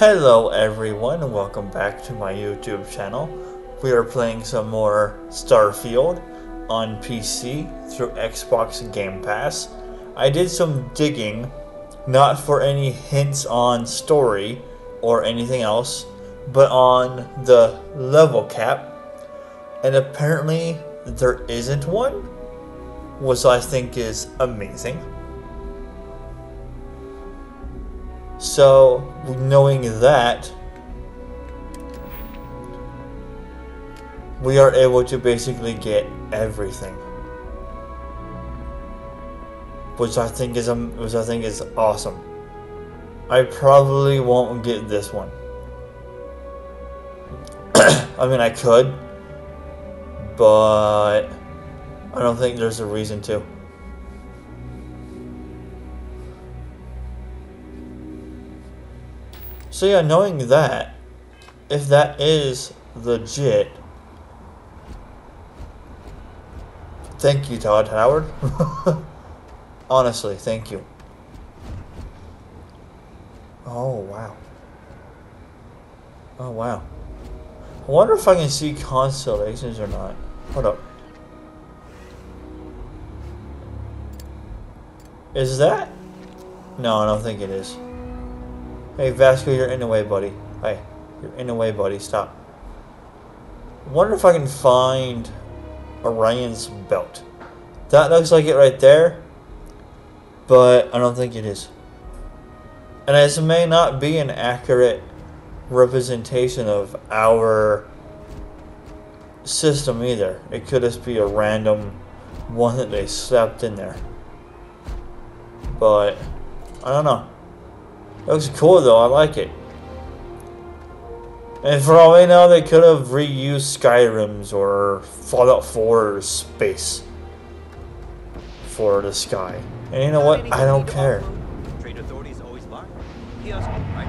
Hello everyone and welcome back to my YouTube channel. We are playing some more Starfield on PC through Xbox Game Pass. I did some digging, not for any hints on story or anything else, but on the level cap. And apparently there isn't one, which I think is amazing. So, knowing that, we are able to basically get everything, which I think is um, which I think is awesome. I probably won't get this one. I mean, I could, but I don't think there's a reason to. So yeah, knowing that, if that is legit, thank you, Todd Howard. Honestly, thank you. Oh, wow. Oh, wow. I wonder if I can see constellations or not. Hold up. Is that? No, I don't think it is. Hey, Vasco, you're in the way, buddy. Hey, you're in the way, buddy. Stop. Wonder if I can find Orion's belt. That looks like it right there, but I don't think it is. And this may not be an accurate representation of our system either. It could just be a random one that they slapped in there. But, I don't know. Looks cool though, I like it. And for all we know, they could have reused Skyrim's or Fallout 4 space for the sky. And you know what? I don't care. Trade authorities always lie. Kiosk, right?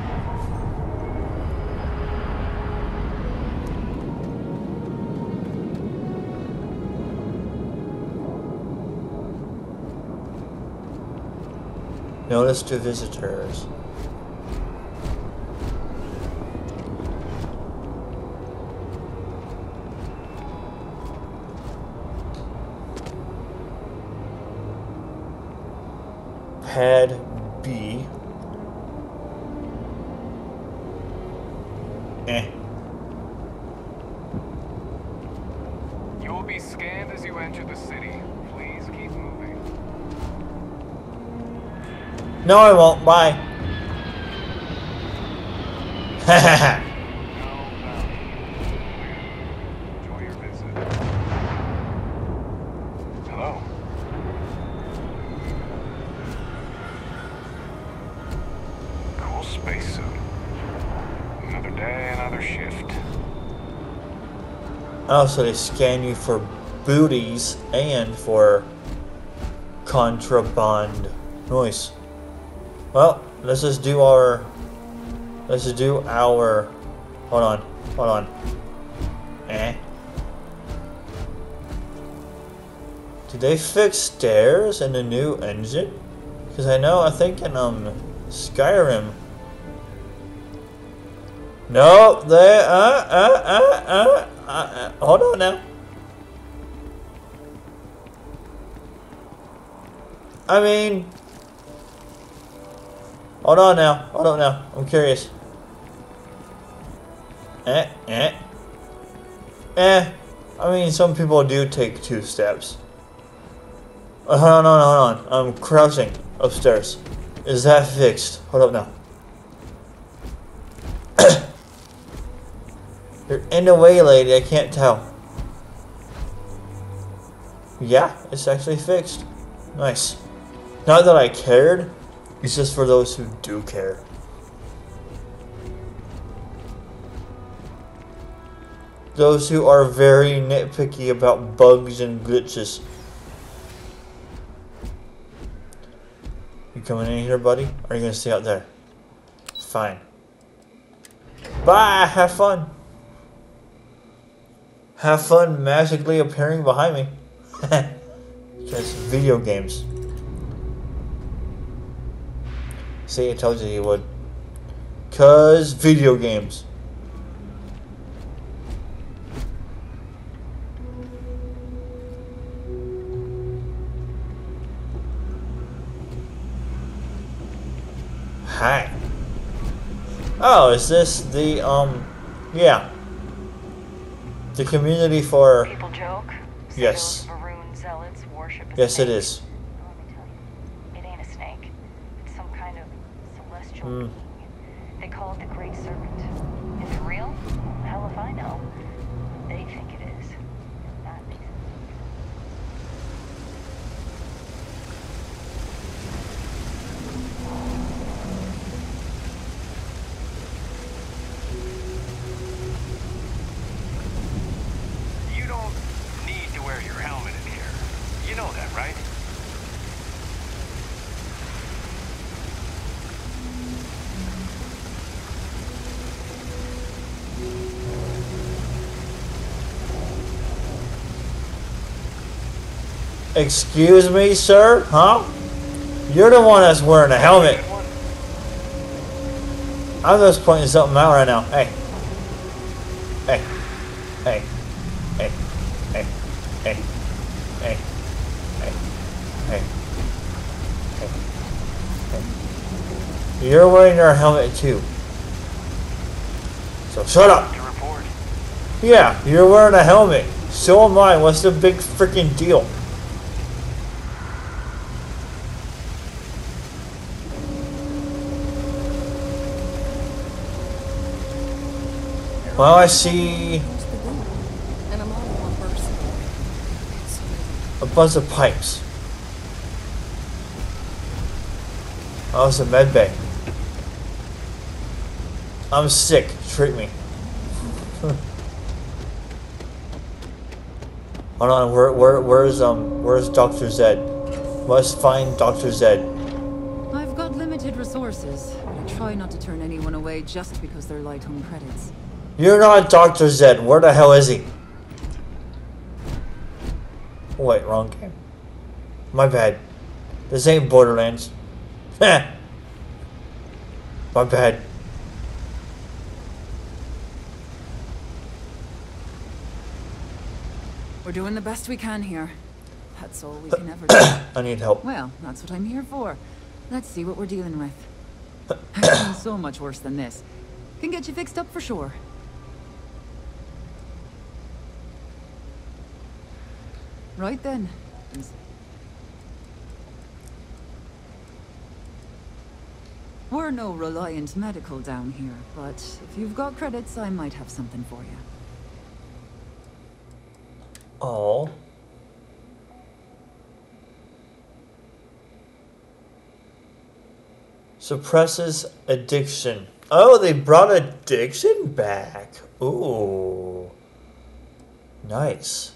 Notice to visitors. Pad B. Eh. You will be scanned as you enter the city. Please keep moving. No, I won't. Bye. No bounty. Enjoy your visit. Hello. Cool spacesuit. Another day, another shift. Oh, so they scan you for booties and for contraband noise. Well, let's just do our. Let's just do our. Hold on, hold on. Eh. Did they fix stairs in the new engine? Because I know, I think in um Skyrim. No, they uh uh uh uh. uh, uh hold on now. I mean, hold on now, hold on now. I'm curious. Eh, eh, eh. I mean, some people do take two steps. Uh, hold on, hold on, hold on. I'm crouching upstairs. Is that fixed? Hold up now. You're in a way, lady. I can't tell. Yeah, it's actually fixed. Nice. Not that I cared. It's just for those who do care. Those who are very nitpicky about bugs and glitches. You coming in here, buddy? Or are you gonna stay out there? Fine. Bye! Have fun! Have fun magically appearing behind me. Just video games. See, I told you he would. Cause video games. Hi. Oh, is this the um yeah. The community for People joke. Yes. those zealots worship Yes it snake. is. Oh, me tell you, it ain't a snake. It's some kind of celestial hmm. being. They call it the Great Serpent. Is it real? Hell if I know. They think it is. Excuse me, sir? Huh? You're the one that's wearing a helmet. I'm just pointing something out right now. Hey. Hey. Hey. Hey. Hey. Hey. Hey. Hey. Hey. Hey. Hey. You're wearing your helmet too. So shut up. Yeah, you're wearing a helmet. So am I. What's the big freaking deal? Well, I see a bunch of pipes. Oh, it's a med bay. I'm sick. Treat me. Hold on. Where, where, where's um, where's Doctor Zed? Must find Doctor Zed. I've got limited resources, but I try not to turn anyone away just because they're light on credits. You're not Doctor Zed. Where the hell is he? Wait, wrong game. My bad. This ain't Borderlands. My bad. We're doing the best we can here. That's all we can ever do. I need help. Well, that's what I'm here for. Let's see what we're dealing with. I've seen so much worse than this. Can get you fixed up for sure. Right then. We're no reliant medical down here, but if you've got credits, I might have something for you. Oh. Suppresses addiction. Oh, they brought addiction back. Ooh. Nice.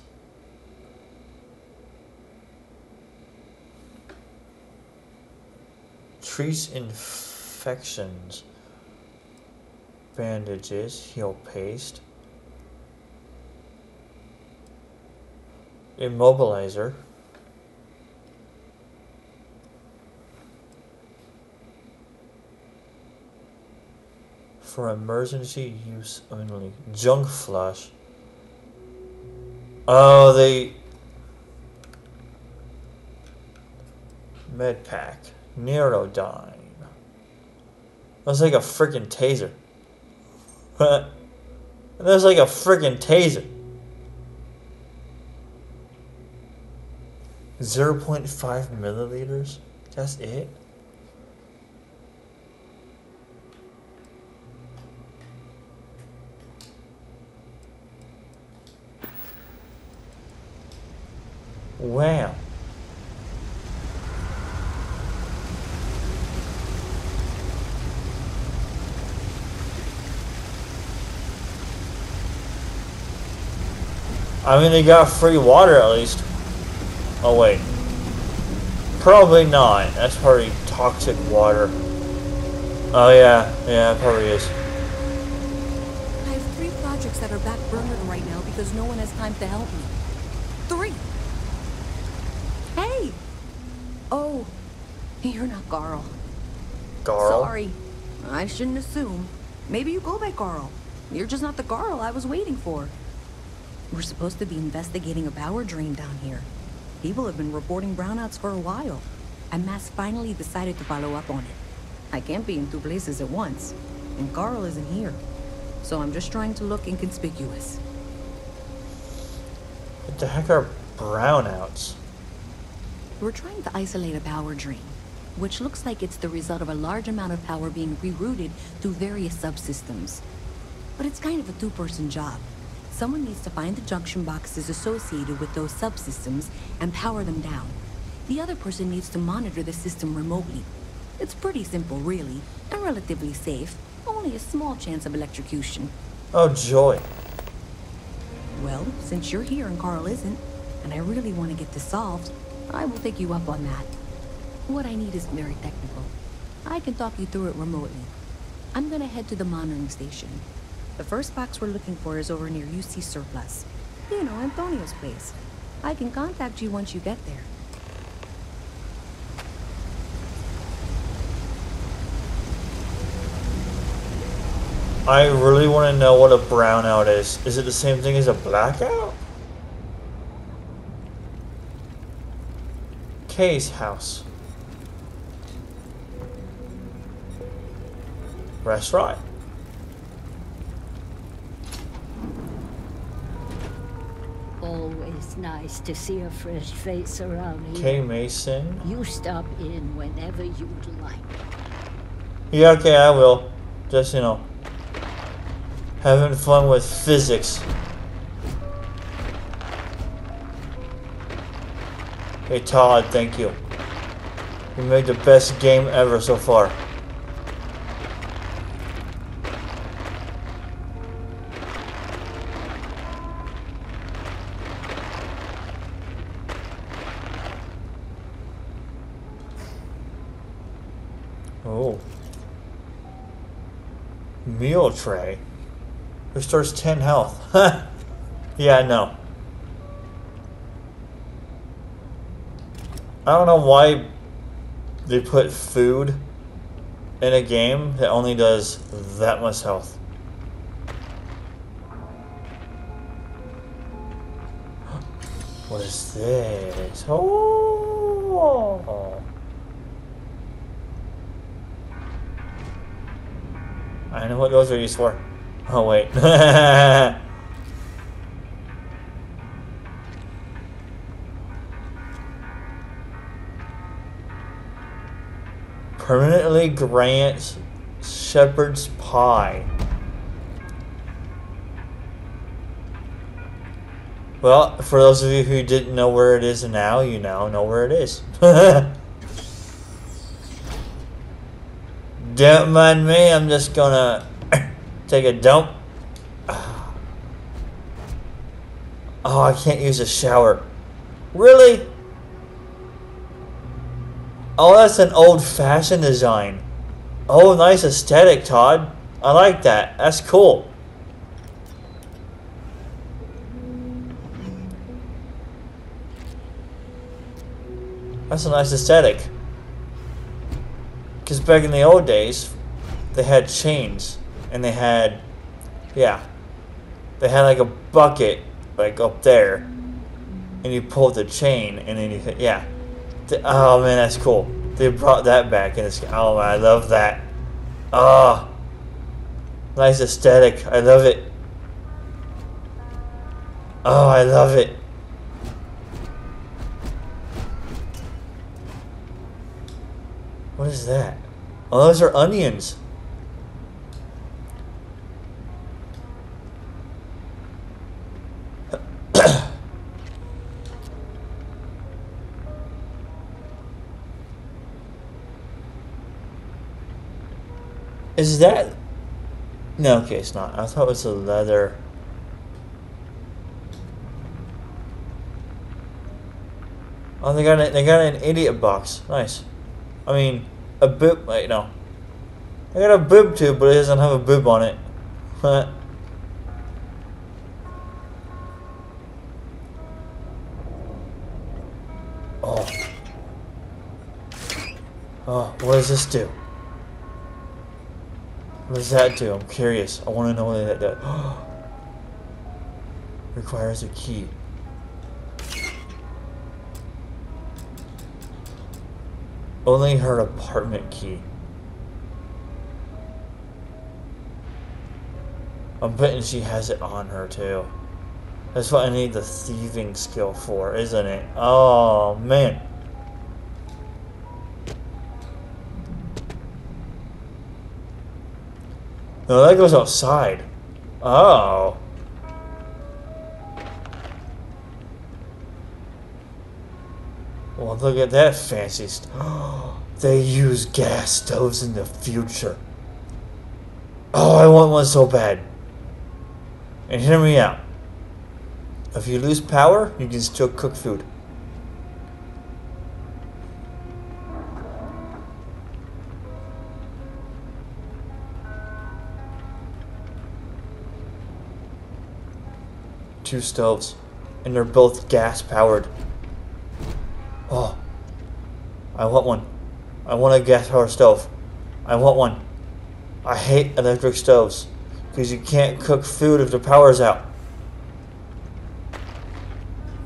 Treats infections. Bandages, heal paste. Immobilizer. For emergency use only. Junk flush. Oh, they. Med pack. Neurodyne. That's like a freaking taser. That's like a freaking taser. 0.5 milliliters? That's it? Wow. I mean, they got free water at least. Oh, wait. Probably not. That's probably toxic water. Oh, yeah. Yeah, it probably is. I have three projects that are backburnered right now because no one has time to help me. Three. Hey. Oh, you're not Garl. Garl? Sorry. I shouldn't assume. Maybe you go by Garl. You're just not the Garl I was waiting for. We're supposed to be investigating a power drain down here. People have been reporting brownouts for a while, and MAST finally decided to follow up on it. I can't be in two places at once, and Carl isn't here. So I'm just trying to look inconspicuous. What the heck are brownouts? We're trying to isolate a power drain, which looks like it's the result of a large amount of power being rerouted through various subsystems. But it's kind of a two-person job. Someone needs to find the junction boxes associated with those subsystems and power them down. The other person needs to monitor the system remotely. It's pretty simple, really, and relatively safe. Only a small chance of electrocution. Oh, joy. Well, since you're here and Carl isn't, and I really want to get this solved, I will take you up on that. What I need is very technical. I can talk you through it remotely. I'm gonna head to the monitoring station. The first box we're looking for is over near UC Surplus. You know, Antonio's place. I can contact you once you get there. I really want to know what a brownout is. Is it the same thing as a blackout? Kay's house. Restaurant. Always nice to see a fresh face around here. Kay Mason. You stop in whenever you'd like. Yeah, okay, I will. Just, you know, having fun with physics. Hey, Todd, thank you. You made the best game ever so far. Restores 10 health. yeah, no. I don't know why they put food in a game that only does that much health. What is this? Oh. I know what those are used for. Oh wait. Permanently grants shepherd's pie. Well, for those of you who didn't know where it is now, you now know where it is. Don't mind me, I'm just gonna take a dump. Oh, I can't use a shower. Really? Oh, that's an old-fashioned design. Oh, nice aesthetic, Todd. I like that. That's cool. That's a nice aesthetic. Because back in the old days, they had chains. And they had, yeah, they had like a bucket, like up there. And you pulled the chain, and then you, yeah. Oh man, that's cool. They brought that back, and it's, oh I love that. Oh, nice aesthetic. I love it. Oh, I love it. What is that? Oh, those are onions. Is that... No, okay, it's not. I thought it was a leather... Oh, they got, a, they got an idiot box. Nice. I mean, a boob. Wait, no. I got a boob tube, but it doesn't have a boob on it. What? oh. Oh, what does this do? What does that do? I'm curious. I want to know what that does. Requires a key. Only her apartment key. I'm betting she has it on her too. That's what I need the thieving skill for, isn't it? Oh, man. No, that goes outside. Oh. Well, look at that fancy st They use gas stoves in the future. Oh, I want one so bad. And hear me out. If you lose power, you can still cook food. Two stoves, and they're both gas powered. Oh, I want one. I want a gas powered stove. I want one. I hate electric stoves because you can't cook food if the power's out.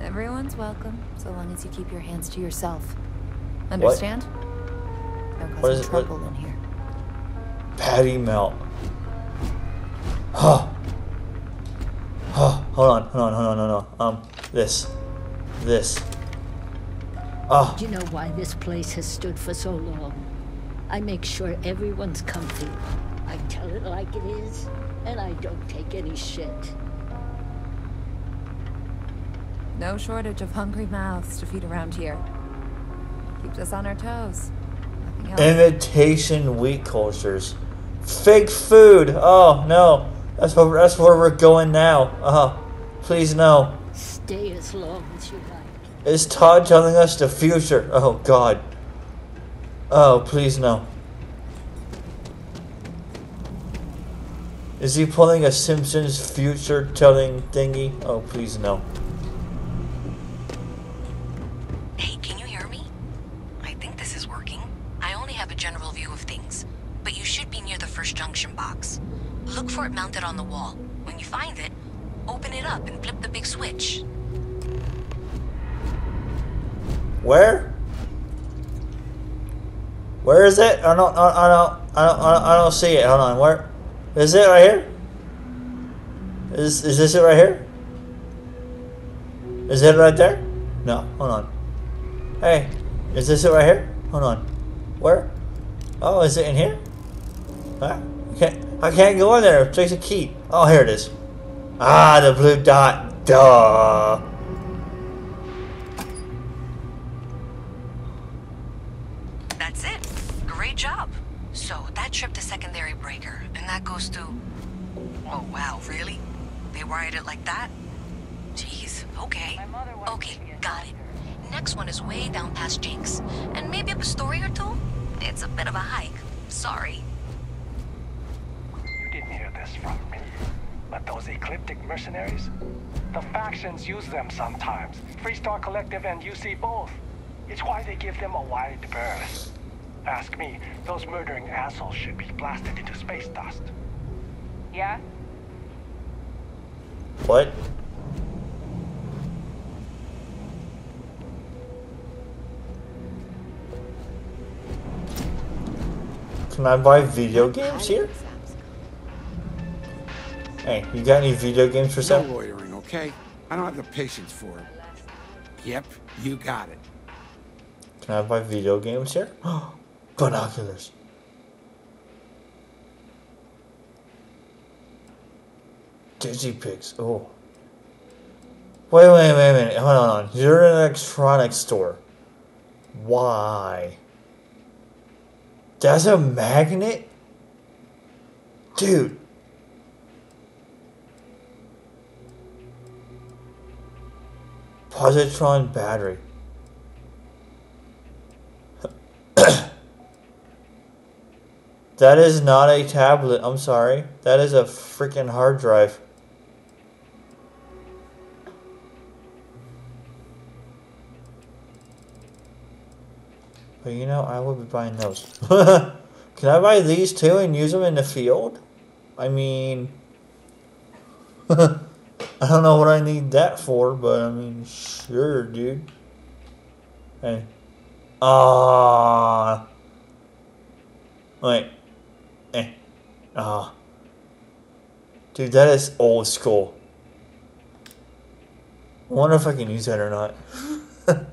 Everyone's welcome, so long as you keep your hands to yourself. Understand? No What is it- what- trouble in here. Patty melt. Huh. Huh. Hold on, hold on, hold on, hold on. Um, this. This. Oh, Do you know why this place has stood for so long? I make sure everyone's comfy. I tell it like it is, and I don't take any shit. No shortage of hungry mouths to feed around here. Keeps us on our toes. Nothing else. imitation wheat cultures. Fake food. Oh, no. That's where, that's where we're going now. Oh, please no. Stay as long as you like. Is Todd telling us the future? Oh, God. Oh, please no. Is he pulling a Simpsons future telling thingy? Oh, please no. Switch. Where? Where is it? I don't, I, don't, I don't, I don't, I don't see it. Hold on. Where? Is it right here? Is, is this it right here? Is it right there? No. Hold on. Hey, is this it right here? Hold on. Where? Oh, is it in here? Huh? I can't, I can't go in there. It takes a key. Oh, here it is. Ah, the blue dot. Duh. That's it. Great job. So that tripped the secondary breaker, and that goes to. Oh wow, really? They wired it like that? Jeez. Okay. My mother wanted Okay, to be a got it. Next one is way down past Jinx, and maybe up a story or two. It's a bit of a hike. Sorry. You didn't hear this from me. But those ecliptic mercenaries? The factions use them sometimes. Freestar Collective and UC both. It's why they give them a wide berth. Ask me, those murdering assholes should be blasted into space dust. Yeah? What? Can I buy video games here? Hey, you got any video games for sale? No loitering, okay? I don't have the patience for it. Yep, you got it. Can I buy video games here? Binoculars. Digipicks. Oh. Wait, wait, wait a minute. Hold on. You're an electronics store. Why? That's a magnet? Dude. Positron battery. That is not a tablet. I'm sorry. That is a freaking hard drive. But you know, I will be buying those. Can I buy these too and use them in the field? I mean, I don't know what I need that for, but I mean, sure, dude. Hey. Ah. Wait. Eh. Ah. Dude, that is old school. I wonder if I can use that or not.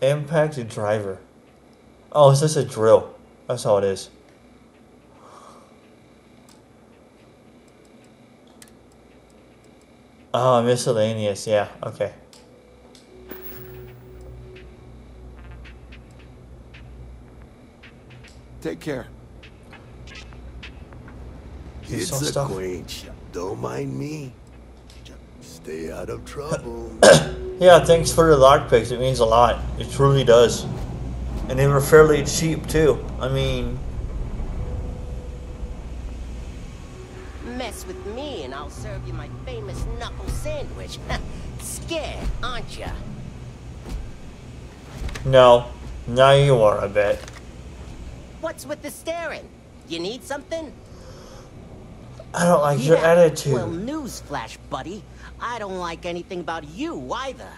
Impact driver. Oh, it's just a drill. That's all it is. Oh, miscellaneous. Yeah, okay. Take care. He's It's some a stuff. quaint. Don't mind me. Stay out of trouble. Yeah, thanks for the lockpicks. It means a lot. It truly does. And they were fairly cheap, too. I mean, with me and I'll serve you my famous knuckle sandwich. Scared, aren't ya? no. Now you are, a bit. What's with the staring? You need something? I don't like your attitude. Well, newsflash, buddy. I don't like anything about you either.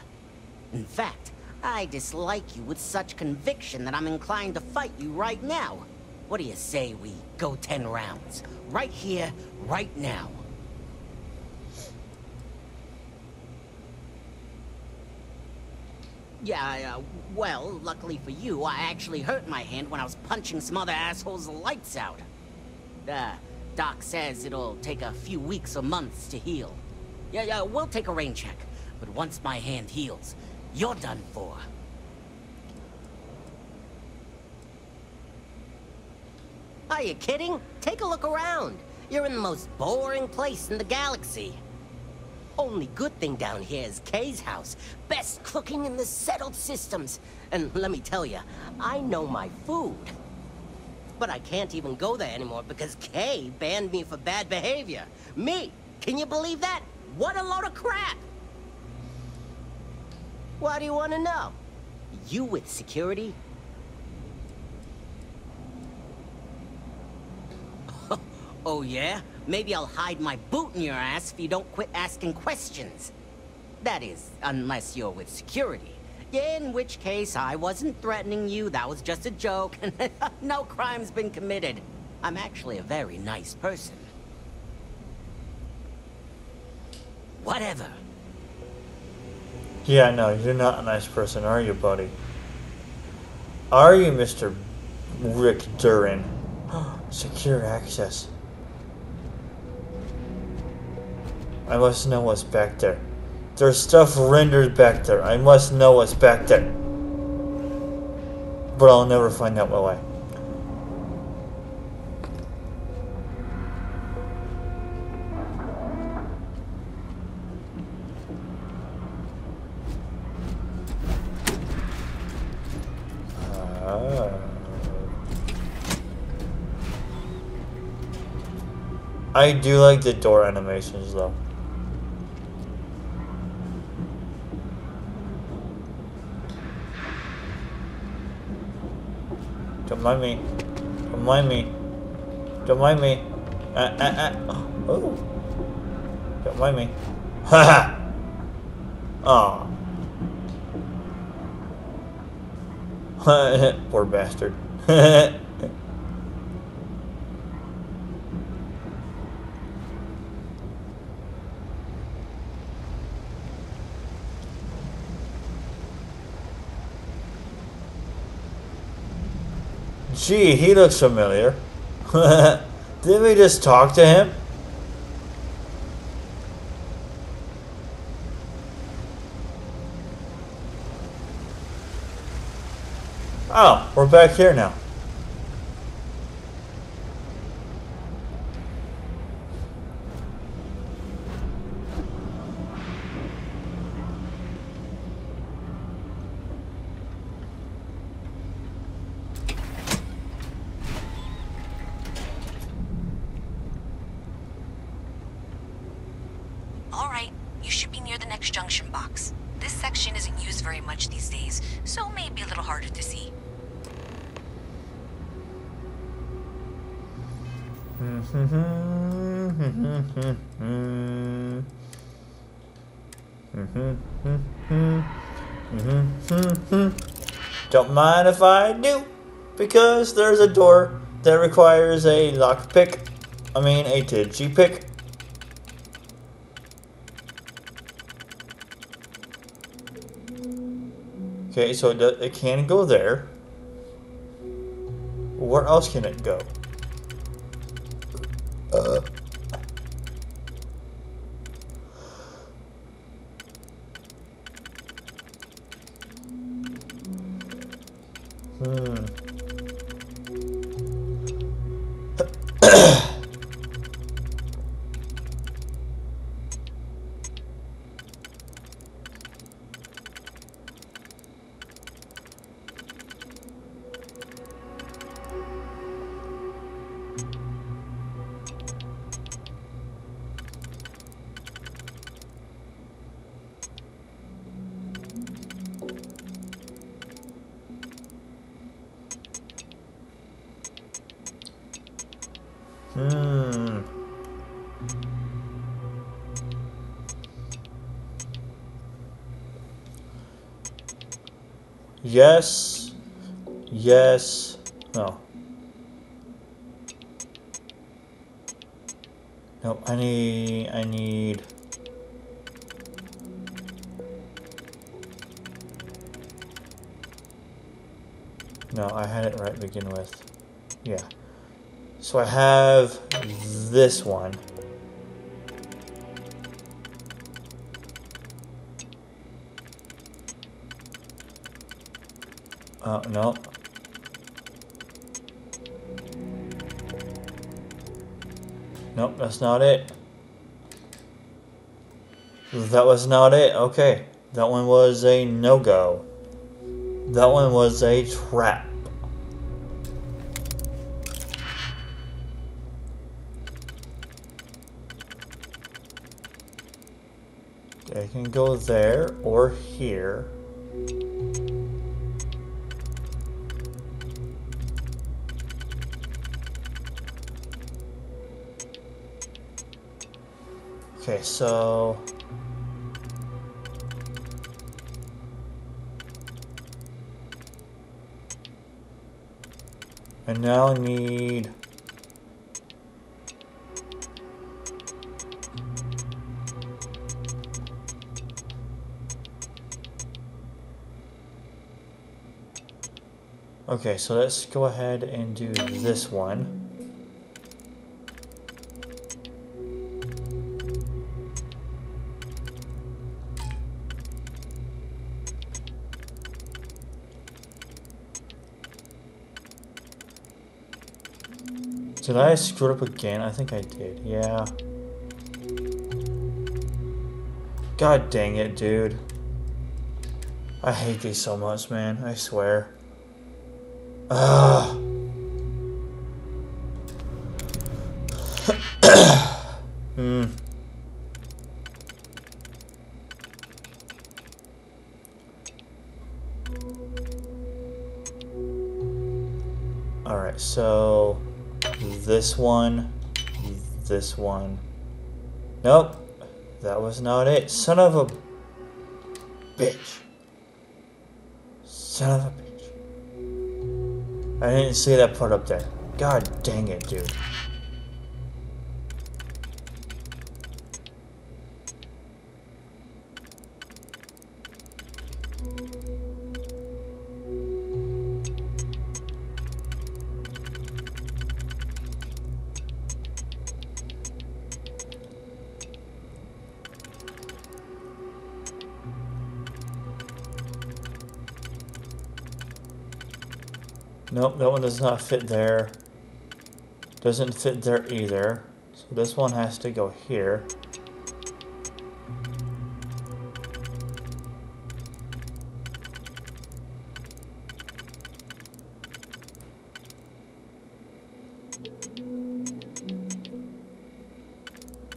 In fact, I dislike you with such conviction that I'm inclined to fight you right now. What do you say we go ten rounds? Right here, right now. Yeah, uh, well, luckily for you, I actually hurt my hand when I was punching some other assholes' lights out. Uh, Doc says it'll take a few weeks or months to heal. Yeah, yeah, we'll take a rain check. But once my hand heals, you're done for. Are you kidding? Take a look around. You're in the most boring place in the galaxy. Only good thing down here is Kay's house. Best cooking in the settled systems. And let me tell you, I know my food. But I can't even go there anymore because Kay banned me for bad behavior. Me! Can you believe that? What a load of crap! What do you want to know? You with security? Oh yeah? Maybe I'll hide my boot in your ass if you don't quit asking questions. That is, unless you're with security. Yeah, in which case, I wasn't threatening you, that was just a joke, and no crime's been committed. I'm actually a very nice person. Whatever. Yeah, no, you're not a nice person, are you, buddy? Are you, Mr. Rick Durin? Secure access. I must know what's back there. There's stuff rendered back there. I must know what's back there. But I'll never find out my way. Ah. I do like the door animations though. Don't mind me. Don't mind me. Don't mind me. Uh, uh, uh. Oh. Don't mind me. Ha ha! Aw. Poor bastard. Gee, he looks familiar. Didn't we just talk to him? Oh, we're back here now. All right, you should be near the next junction box. This section isn't used very much these days, so it may be a little harder to see. Don't mind if I do, because there's a door that requires a lockpick. I mean, a digi pick. Okay, so it, it can go there. Where else can it go? Uh. Hmm. Yes. Yes. No. No, I need, I need... No, I had it right to begin with. Yeah. So I have this one. Oh, no. Nope, that's not it. That was not it. Okay. That one was a no-go. That one was a trap. Okay, so... I now need... Okay, so let's go ahead and do this one. Did I screw up again? I think I did, yeah. God dang it, dude. I hate these so much, man. I swear. Ugh. This one. Nope, that was not it. Son of a bitch. Son of a bitch. I didn't see that part up there. God dang it, dude. Nope, that one does not fit there. Doesn't fit there either. So this one has to go here.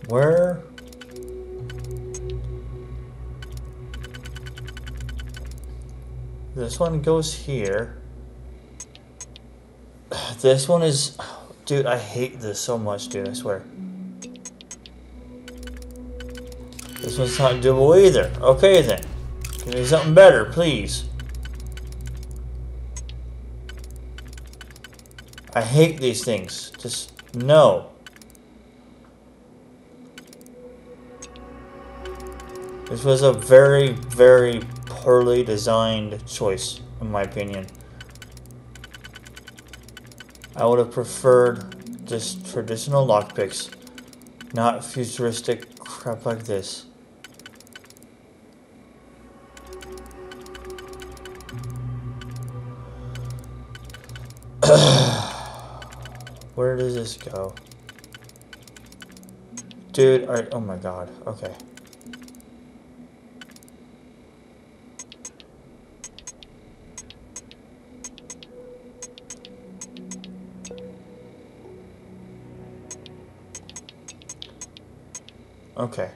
Where? This one goes here. This one is... Dude, I hate this so much, dude, I swear. This one's not doable either. Okay then. Give me something better, please. I hate these things. Just no. This was a very, very poorly designed choice, in my opinion. I would have preferred just traditional lockpicks, not futuristic crap like this. Where does this go? Dude, alright, oh my god, okay. Okay.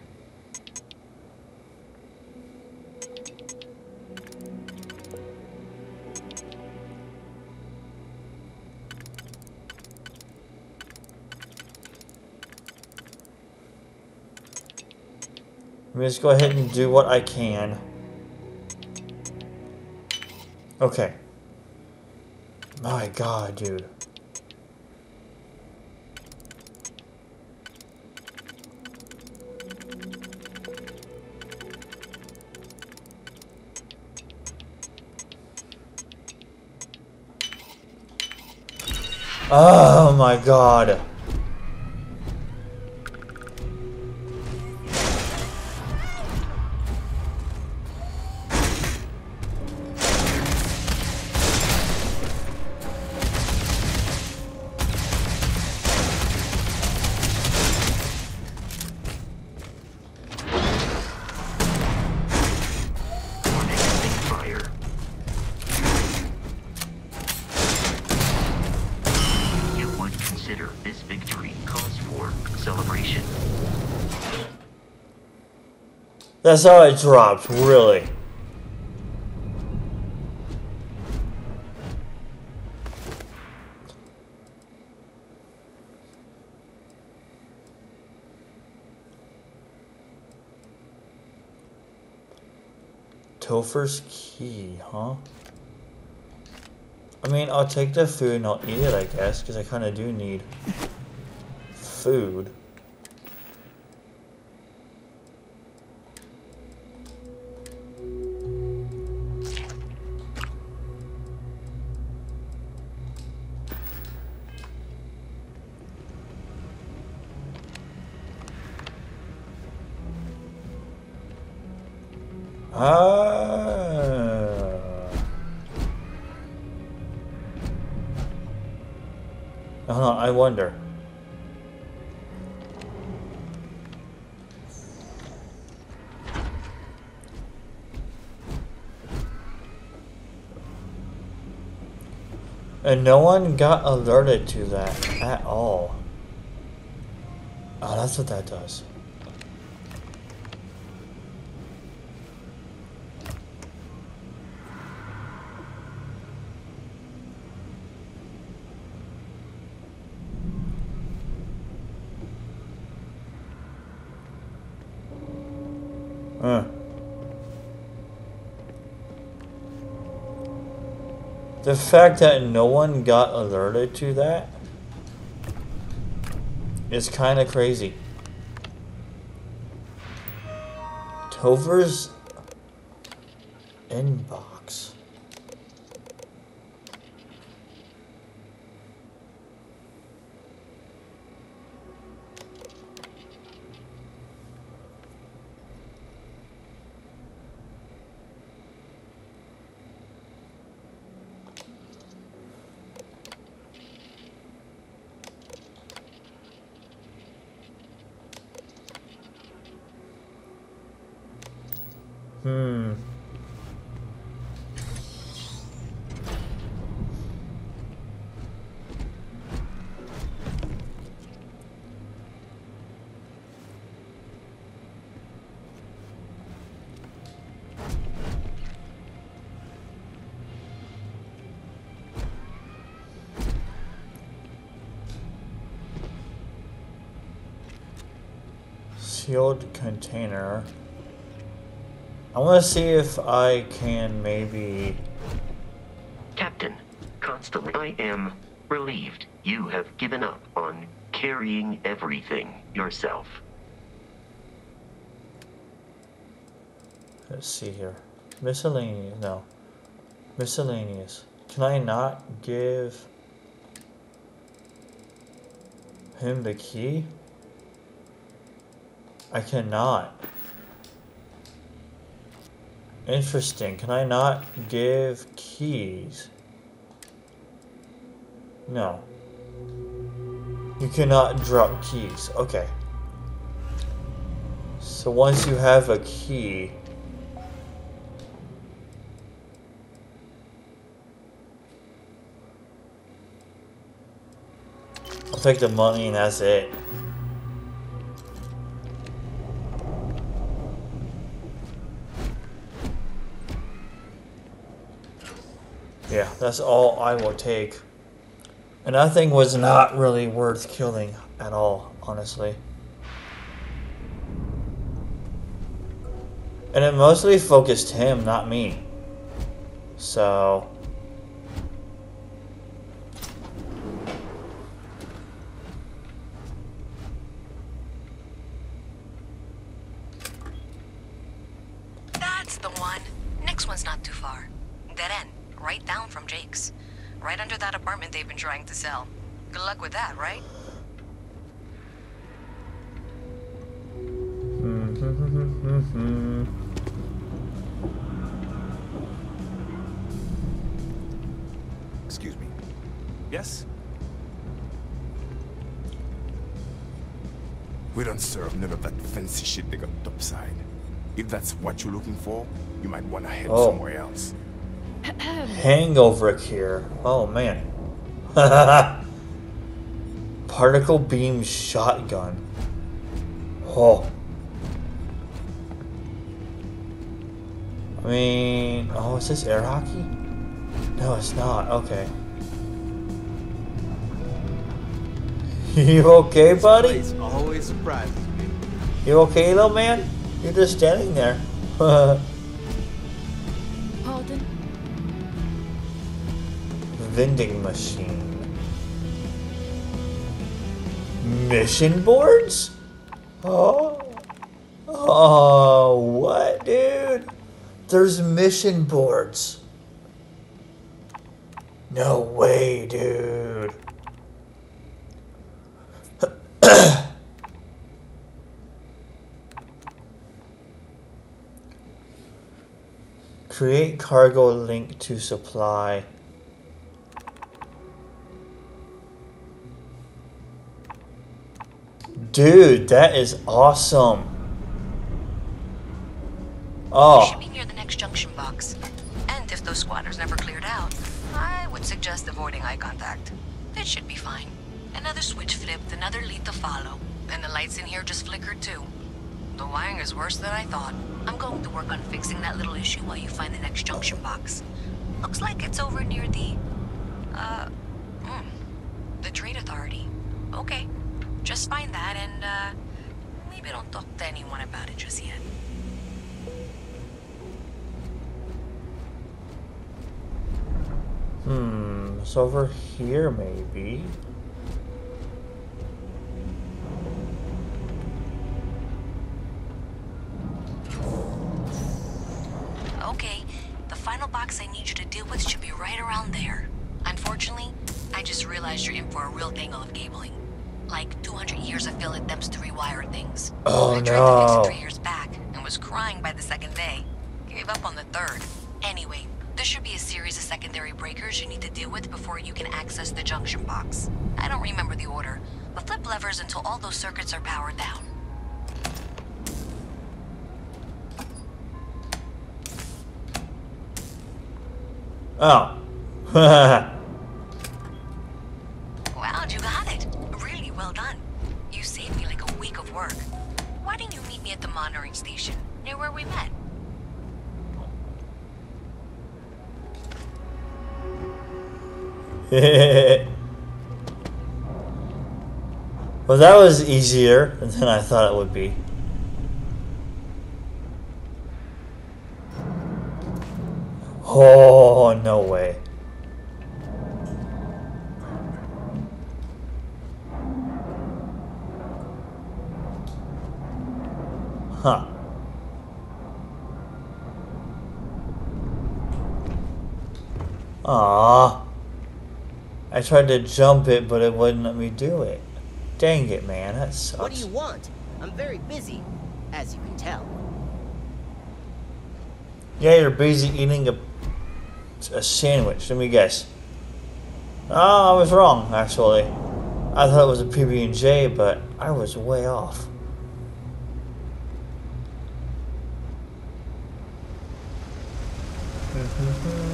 Let me just go ahead and do what I can. Okay. My god, dude. Oh my god. That's how it dropped, really. Topher's key, huh? I mean, I'll take the food and I'll eat it, I guess, because I kind of do need food. Ah. Hold I wonder. And no one got alerted to that at all. Oh, that's what that does. Huh. The fact that no one got alerted to that is kind of crazy. Tover's sealed container. I want to see if I can maybe... Captain, constantly I am relieved you have given up on carrying everything yourself. Let's see here. Miscellaneous, no. Miscellaneous. Can I not give him the key? I cannot. Interesting. Can I not give keys? No. You cannot drop keys. Okay. So once you have a key, I'll take the money and that's it. That's all I will take. And that thing was not really worth killing at all, honestly. And it mostly focused him, not me. So... That's the one. Next one's not too far. Dead end. Right down from Jake's. Right under that apartment they've been trying to sell. Good luck with that, right? Mm-hmm. Excuse me. Yes? We don't serve none of that fancy shit they got topside. If that's what you're looking for, you might want to head Oh. somewhere else. Hangover cure. Oh man. Particle beam shotgun. Oh. I mean, oh, is this air hockey? No, it's not. Okay. you okay, buddy? Place always surprises me. You okay, little man? You're just standing there. vending machine. Mission boards? Oh. Oh, what, dude? There's mission boards. No way, dude. Create cargo link to supply. Dude, that is awesome. Oh, Should be near the next junction box. And if those squatters never cleared out, I would suggest avoiding eye contact. It should be fine. Another switch flipped, another lead to follow. And the lights in here just flickered too. The wiring is worse than I thought. I'm going to work on fixing that little issue while you find the next junction box. Looks like it's over near the... Uh... hmm, the Trade Authority. Okay. Just find that and, uh... Maybe don't talk to anyone about it just yet. hmm. It's over here, maybe. was easier than I thought it would be. Oh, no way. Huh. Ah! I tried to jump it, but it wouldn't let me do it. Dang it, man. That sucks. What do you want? I'm very busy, as you can tell. Yeah, you're busy eating a, a sandwich. Let me guess. Oh, I was wrong, actually. I thought it was a PB&J, but I was way off. Mm-hmm.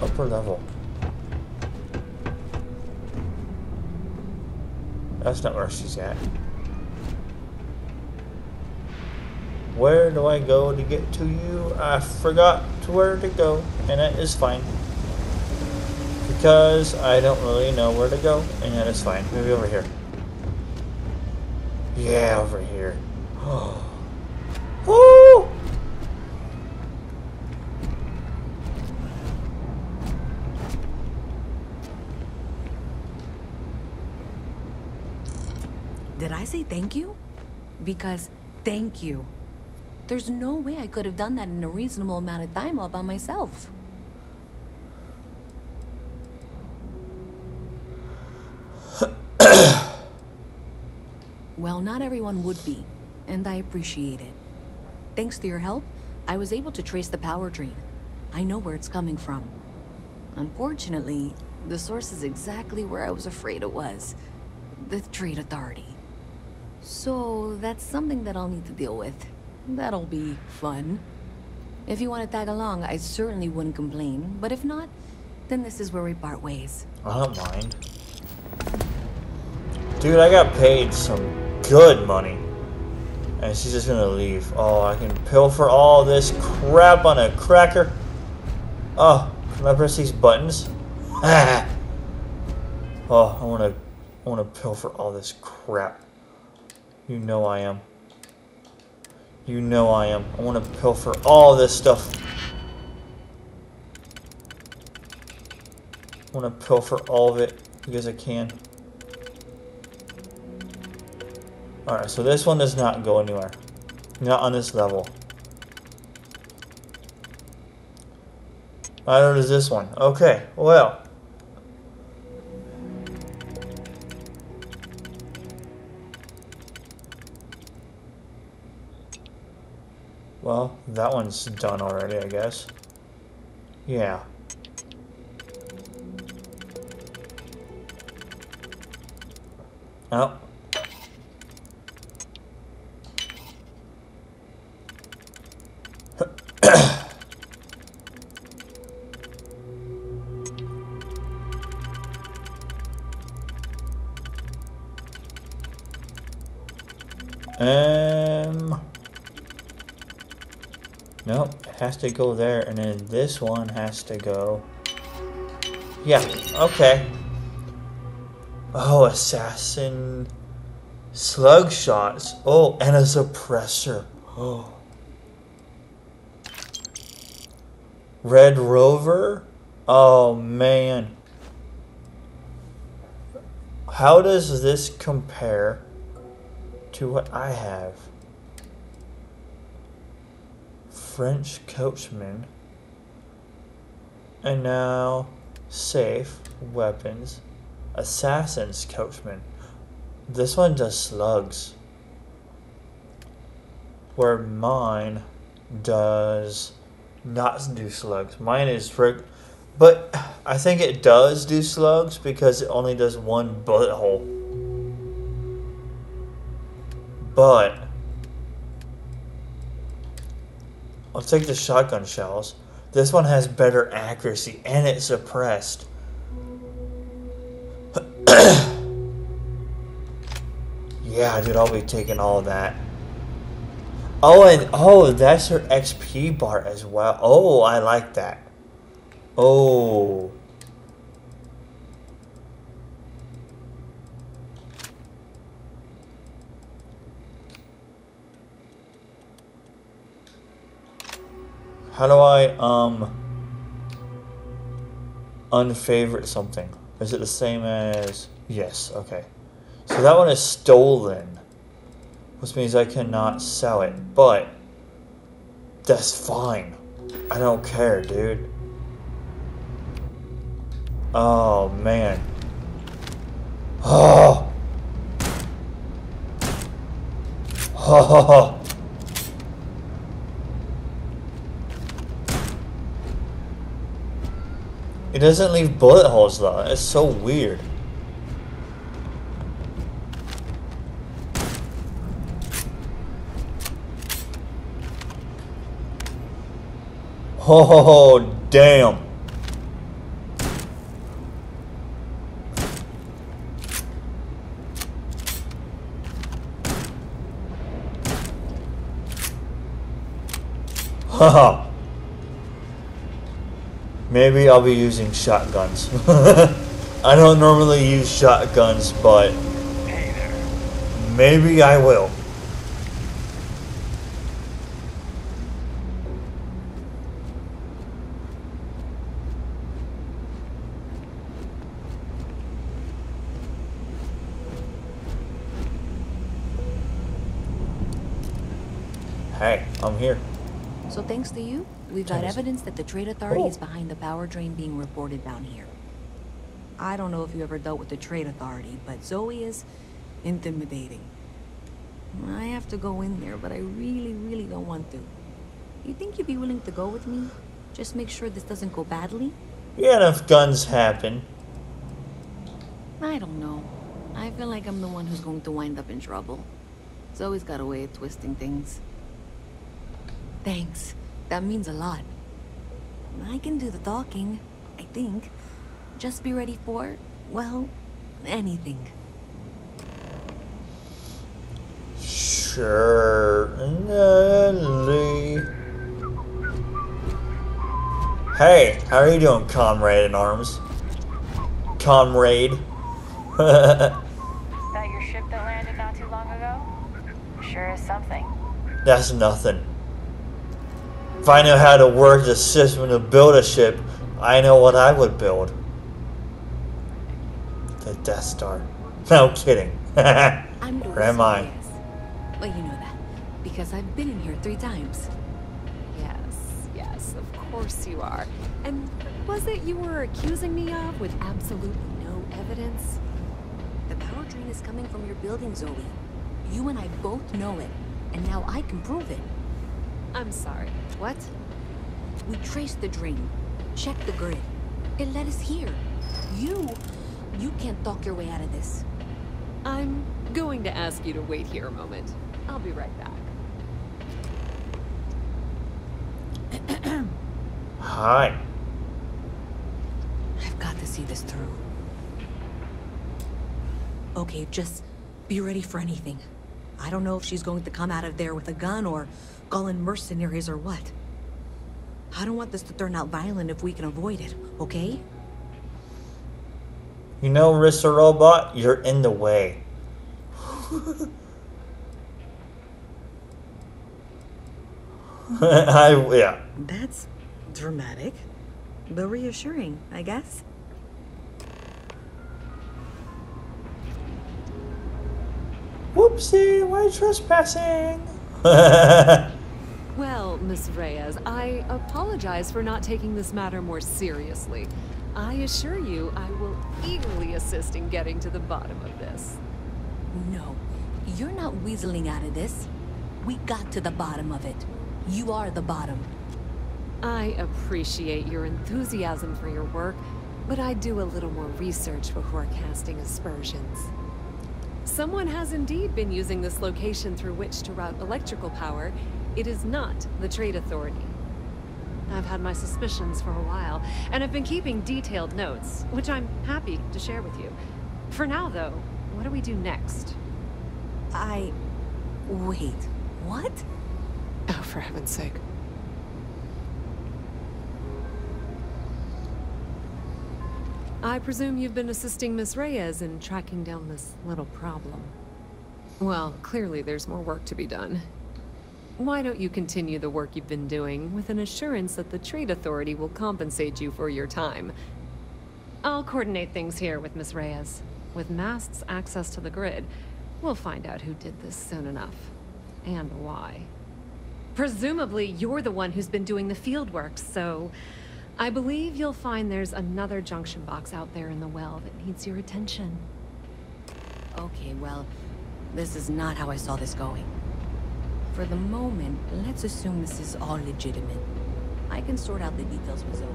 Upper level. That's not where she's at. Where do I go to get to you? I forgot to where to go, and that is fine. Because I don't really know where to go, and that is fine. Maybe over here. Yeah, over here. Woo! Did I say thank you? Because thank you. There's no way I could have done that in a reasonable amount of time all by myself. well, not everyone would be, and I appreciate it. Thanks to your help, I was able to trace the power drain. I know where it's coming from. Unfortunately, the source is exactly where I was afraid it was. The Trade Authority. So, that's something that I'll need to deal with. That'll be fun. If you want to tag along, I certainly wouldn't complain. But if not, then this is where we part ways. I don't mind. Dude, I got paid some good money. And she's just gonna leave. Oh, I can pilfer all this crap on a cracker. Oh, can I press these buttons? oh, I wanna, I wanna pilfer all this crap. You know I am. You know I am. I want to pilfer all this stuff. I want to pilfer all of it because I can. Alright, so this one does not go anywhere. Not on this level. Neither does this one. Okay, well. Well, that one's done already, I guess. Yeah. Oh. Has to go there, and then this one has to go... Yeah, okay. Oh, assassin... Slug shots. Oh, and a suppressor. Oh. Red Rover? Oh, man. How does this compare to what I have? French coachman. And now, safe, weapons, assassin's coachman. This one does slugs. Where mine does not do slugs. Mine is for, but I think it does do slugs because it only does one bullet hole. But I'll take the shotgun shells. This one has better accuracy and it's suppressed. yeah, dude, I'll be taking all that. Oh, and oh, that's her XP bar as well. Oh, I like that. Oh. How do I, um, unfavorite something? Is it the same as, yes, okay. So that one is stolen, which means I cannot sell it, but that's fine. I don't care, dude. Oh, man. Oh! Oh! It doesn't leave bullet holes though. It's so weird. Oh, damn. Haha. Maybe I'll be using shotguns. I don't normally use shotguns, but maybe I will. Hey, I'm here. So thanks to you, we've got evidence that the Trade Authority Oh. is behind the power drain being reported down here. I don't know if you ever dealt with the Trade Authority, but Zoe is intimidating. I have to go in there, but I really, really don't want to. You think you'd be willing to go with me? Just make sure this doesn't go badly? Yeah, enough guns happen. I don't know. I feel like I'm the one who's going to wind up in trouble. Zoe's got a way of twisting things. Thanks. That means a lot. I can do the talking, I think. Just be ready for, well, anything. Sure. Nelly. Hey, how are you doing, comrade in arms? Comrade. That your ship that landed not too long ago? Sure is something. That's nothing. If I know how to work the system to build a ship, I know what I would build. The Death Star. No kidding. I'm Or am I? Well, you know that. Because I've been in here three times. Yes, yes, of course you are. And was it you were accusing me of with absolutely no evidence? The power drain is coming from your building, Zoe. You and I both know it. And now I can prove it. I'm sorry. What? We traced the drain. Checked the grid. It led us here. You... You can't talk your way out of this. I'm going to ask you to wait here a moment. I'll be right back. Hi. I've got to see this through. Okay, just be ready for anything. I don't know if she's going to come out of there with a gun or call in mercenaries or what. I don't want this to turn out violent if we can avoid it, okay? You know, Rissa Robot, you're in the way. I, yeah. That's dramatic, but reassuring, I guess. Whoopsie, why trespassing? Well, Miss Reyes, I apologize for not taking this matter more seriously. I assure you I will eagerly assist in getting to the bottom of this. No, you're not weaseling out of this. We got to the bottom of it. You are the bottom. I appreciate your enthusiasm for your work, but I do a little more research before casting aspersions. Someone has indeed been using this location through which to route electrical power. It is not the Trade Authority. I've had my suspicions for a while, and I've been keeping detailed notes, which I'm happy to share with you. For now, though, what do we do next? I... Wait, what? Oh, for heaven's sake. I presume you've been assisting Miss Reyes in tracking down this little problem. Well, clearly there's more work to be done. Why don't you continue the work you've been doing with an assurance that the Trade Authority will compensate you for your time? I'll coordinate things here with Miss Reyes. With MAST's access to the grid, we'll find out who did this soon enough. And why. Presumably, you're the one who's been doing the field work, so... I believe you'll find there's another junction box out there in the well that needs your attention. Okay, well, this is not how I saw this going. For the moment, let's assume this is all legitimate. I can sort out the details with Zoe.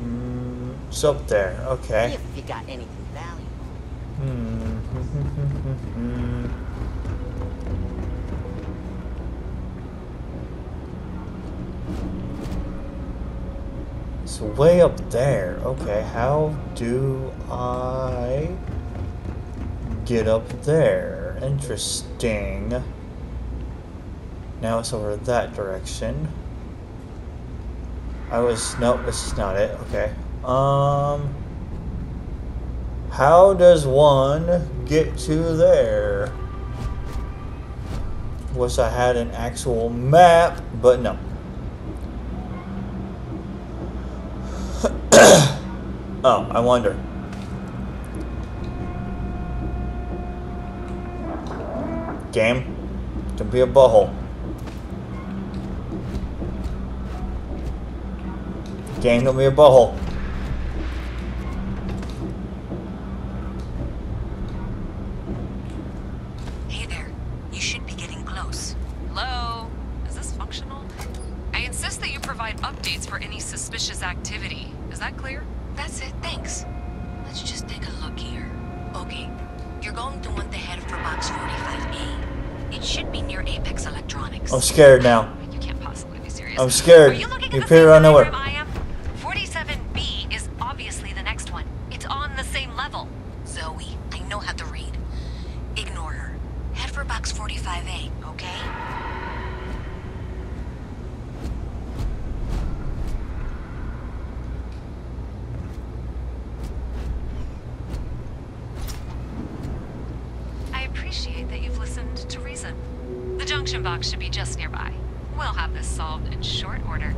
Mm, it's up there. Okay. If you got anything valuable. Hmm. It's way up there. Okay, how do I get up there? Interesting. Now it's over that direction. I was nope, this is not it. Okay. Um how does one get to there? Wish I had an actual map, but no. oh, I wonder. Game, don't be a butthole. Game, don't be a butthole. Scared now. You can't possibly be serious. I'm scared. You You appear out of nowhere. diagram I am? 47B is obviously the next one. It's on the same level. Zoe, I know how to read. Ignore her. Head for box 45A, okay? I appreciate that you've listened to reason. The junction box should be just nearby. We'll have this solved in short order.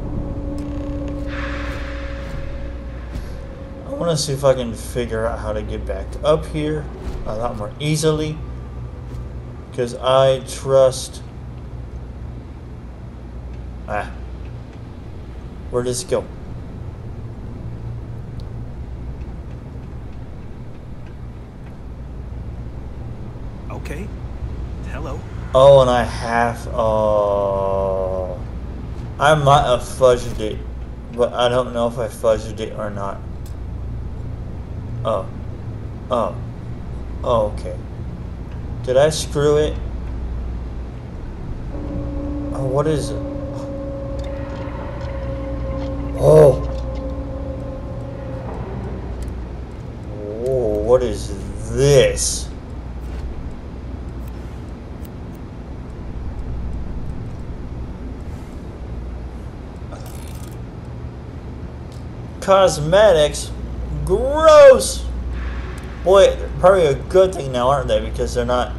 I want to see if I can figure out how to get back up here a lot more easily. Because I trust... Ah. Where does it go? Okay. Hello. Oh, and I have... Oh... I might have fudged it. But I don't know if I fudged it or not. Oh. Oh. Oh, okay. Did I screw it? Oh, what is it? Oh. Oh, what is this? Cosmetics? Gross! Boy, they're probably a good thing now, aren't they? Because they're not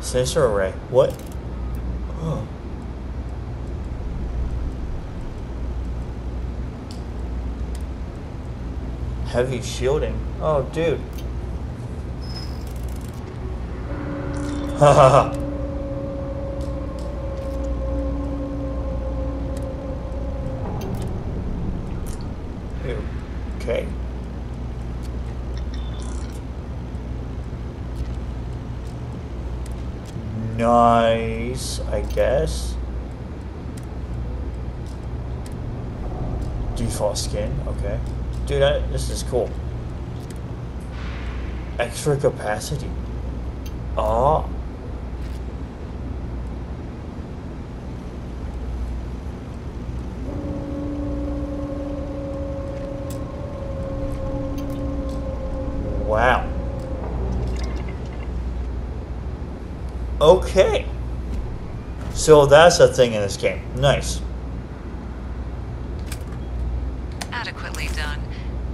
sensor array. What? Heavy shielding. Oh, dude. Ha ha ha. Okay. Nice, I guess. Default skin, okay. Dude, I, this is cool. Extra capacity. Oh. Wow. Okay. So that's a thing in this game. Nice. Adequately done.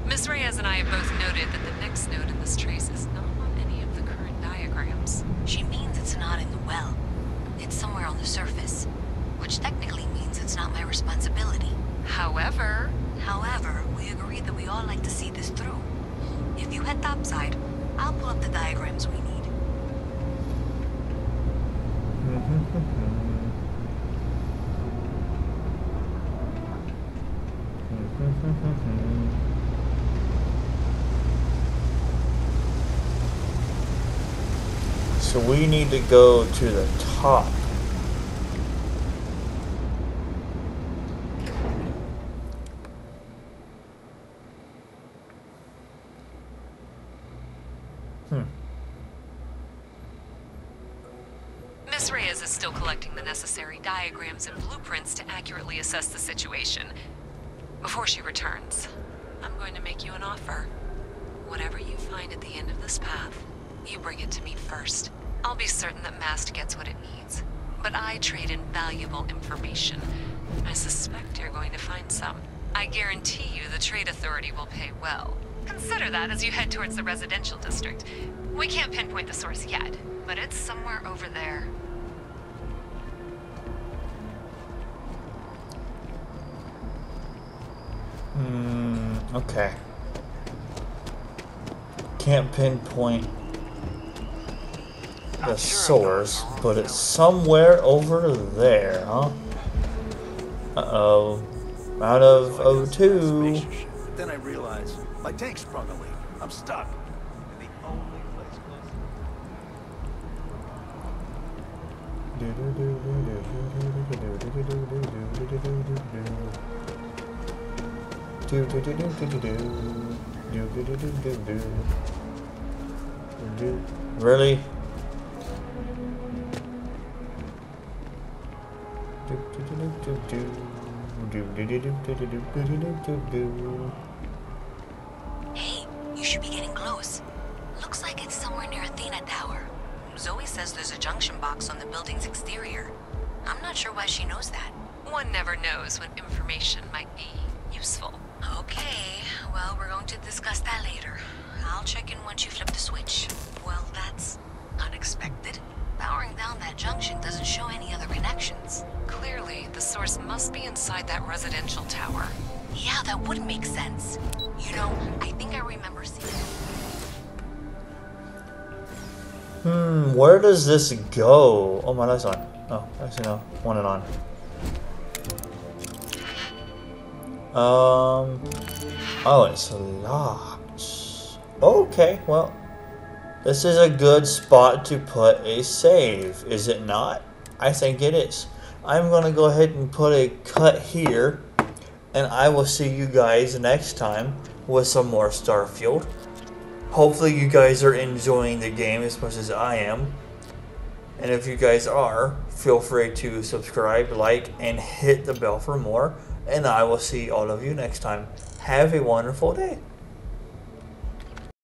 Miss Reyes and I have both noted that the next node in this trace is not on any of the current diagrams. She means it's not in the well. It's somewhere on the surface, which technically means it's not my responsibility. However... However, we agreed that we all like to see this through. If you head topside, I'll pull up the diagrams we need. Mm-hmm. So we need to go to the top. As you head towards the residential district. We can't pinpoint the source yet, but it's somewhere over there. Hmm, okay. Can't pinpoint the source, but it's somewhere over there, huh? Uh-oh. Out of O2. Then I realized my tank sprung a leak. I'm stuck. And the only place close Really? Hey, box on the building's exterior. I'm not sure why she knows that. One never knows when information might be useful. Okay, well, we're going to discuss that later. I'll check in once you flip the switch. Well, that's unexpected. Powering down that junction doesn't show any other connections. Clearly, the source must be inside that residential tower. Yeah, that would make sense. You know, I think I remember seeing... Hmm, where does this go? Oh, my light's on. Oh, actually no. One and on. Um. Oh, it's locked. Okay, well. This is a good spot to put a save, is it not? I think it is. I'm going to go ahead and put a cut here. And I will see you guys next time with some more Starfield. Hopefully you guys are enjoying the game as much as I am. And if you guys are, feel free to subscribe, like, and hit the bell for more. And I will see all of you next time. Have a wonderful day.